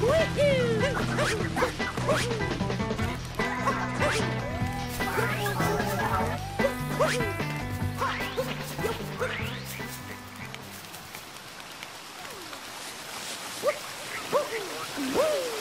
Woohoo! Woo!